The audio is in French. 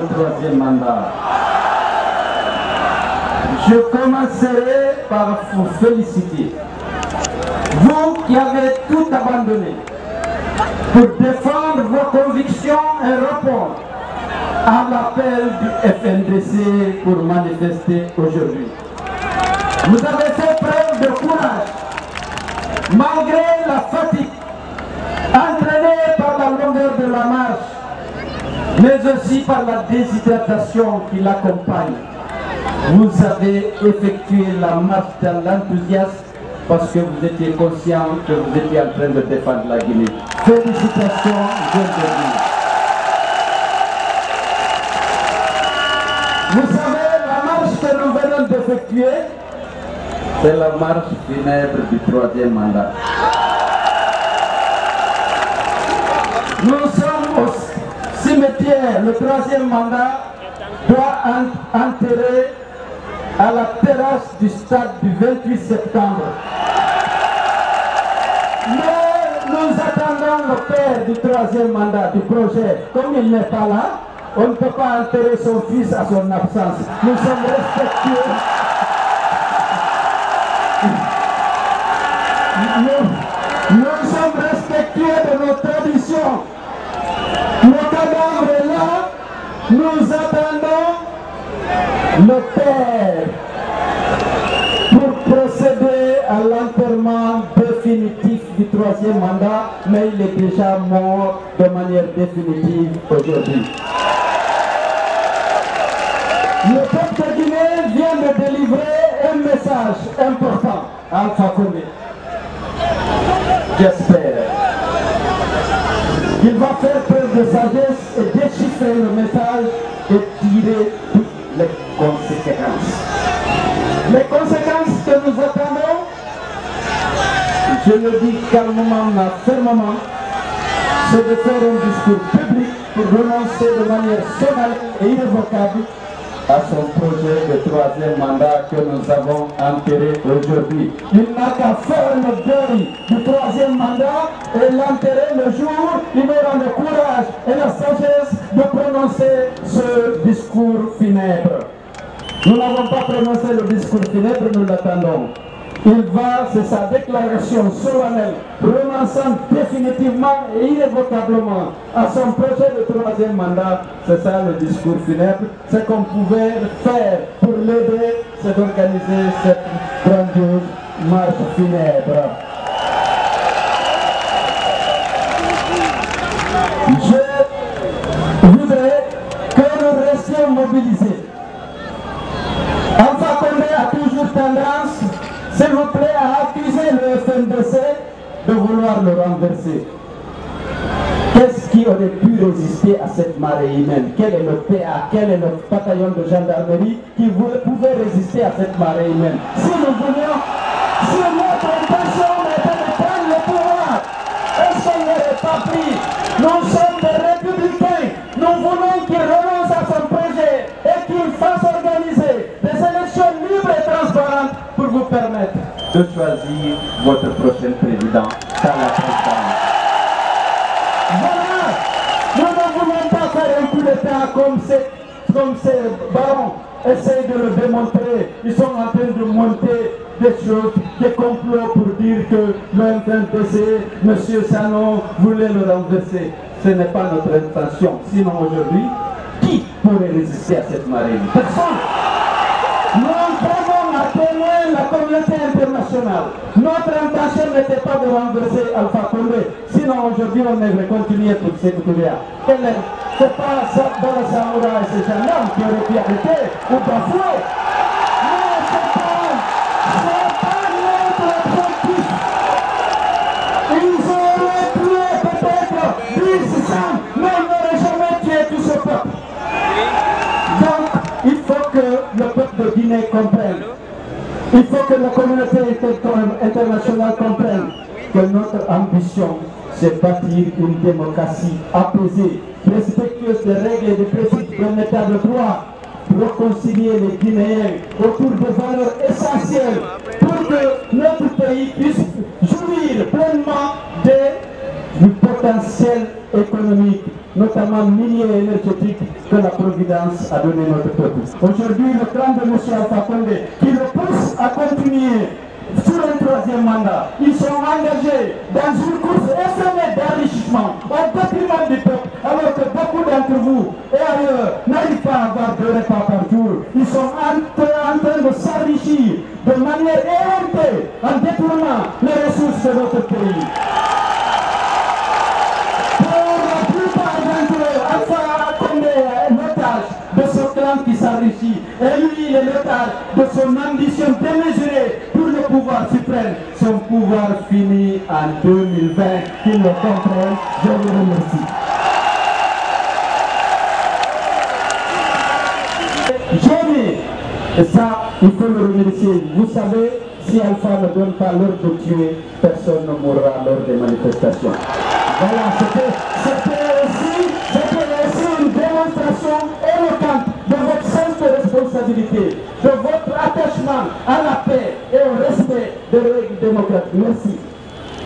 le troisième mandat. Je commencerai par vous féliciter. Vous qui avez tout abandonné pour défendre vos convictions et répondre à l'appel du FNDC pour manifester aujourd'hui. Vous avez fait preuve de courage, malgré la fatigue, entraînée par la longueur de la marche, mais aussi par la déshydratation qui l'accompagne. Vous avez effectué la marche dans l'enthousiasme parce que vous étiez conscient que vous étiez en train de défendre la Guinée. Félicitations, je vous Vous savez, la marche que nous venons d'effectuer, c'est la marche funèbre du troisième mandat. Nous sommes au le troisième mandat doit enterrer à la terrasse du stade du 28 septembre. Mais nous attendons le père du troisième mandat du projet. Comme il n'est pas là, on ne peut pas enterrer son fils à son absence. Nous sommes respectueux. Nous attendons le Père pour procéder à l'enterrement définitif du troisième mandat, mais il est déjà mort de manière définitive aujourd'hui. Le peuple de Guinée vient de délivrer un message important à Alpha. J'espère qu'il va faire preuve de sagesse et déchiffrer le message et tirer toutes les conséquences. Les conséquences que nous attendons, je le dis calmement mais fermement, c'est de faire un discours public pour renoncer de manière solennelle et irrévocable à son projet de troisième mandat que nous avons enterré aujourd'hui. Il n'a qu'à faire le deuil du troisième mandat et l'enterrer le jour il aura le courage et la sagesse de prononcer ce discours funèbre. Nous n'avons pas prononcé le discours funèbre, nous l'attendons. Il va, c'est sa déclaration solennelle, renonçant définitivement et irrévocablement à son projet de troisième mandat. C'est ça le discours funèbre. Ce qu'on pouvait faire pour l'aider, c'est d'organiser cette grandiose marche funèbre. Mobilisés. Alpha Condé a toujours tendance s'il vous plaît, à accuser le FNDC de vouloir le renverser. Qu'est-ce qui aurait pu résister à cette marée humaine? Quel est le PA Quel est le bataillon de gendarmerie qui pouvait résister à cette marée humaine? Si nous voulions, si notre intention était de prendre le pouvoir, est-ce qu'on n'aurait pas pris Nous de choisir votre prochain président dans la. Voilà, nous ne voulons pas faire un coup d'État comme ces, comme ces barons essayent de le démontrer. Ils sont en train de monter des choses, des complots pour dire que le MFNTC, M. Sanon, voulait le renverser. Ce n'est pas notre intention. Sinon aujourd'hui, qui pourrait résister à cette marée? Personne. Nous prenons à témoin la communauté internationale. Notre intention n'était pas de renverser Alpha Condé. Sinon aujourd'hui on aurait continué pour cette Ce n'est pas dans le samouraï et ces gendarmes qui auraient pu arrêter ou bafouer. Mais c'est pas, c'est pas notre objectif. Ils auraient tué peut-être 10 mais ils n'auraient jamais tué tout ce peuple. Donc, il faut que le peuple de Guinée comprenne. Il faut que la communauté internationale comprenne que notre ambition, c'est bâtir une démocratie apaisée, respectueuse des règles et des principes d'un état de droit, réconcilier les Guinéens autour de valeurs essentielles pour que notre pays puisse jouir pleinement des, potentiel économique, notamment minier et énergétique, que la Providence a donné notre peuple. Aujourd'hui, le plan de M. Alpha Condé, qui le pousse à continuer sur un troisième mandat, ils sont engagés dans une course effrénée d'enrichissement au détriment du peuple, alors que beaucoup d'entre vous et ailleurs n'arrivent pas à avoir deux repas par jour. Ils sont en, en train de s'enrichir de manière éhontée en détournant les ressources de notre de son ambition démesurée pour le pouvoir suprême. Son pouvoir finit en 2020. Qu'il le comprenne, je vous remercie. Jamais, et ça, il faut le remercier. Vous savez, si Alpha ne donne pas l'ordre de tuer, personne ne mourra lors des manifestations. Voilà, c'était